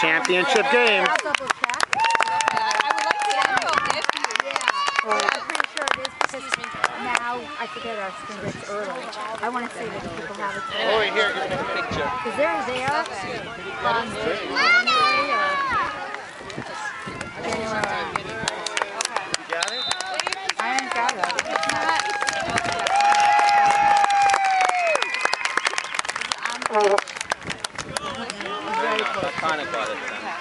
Championship game. I'll double check. I would like to know if you. But I'm pretty sure it is because now I forget our spring break's early. I want to see that people have it. Oh, here, get a picture. Because they're there on January. You got it? I ain't got it. I iconic by this time.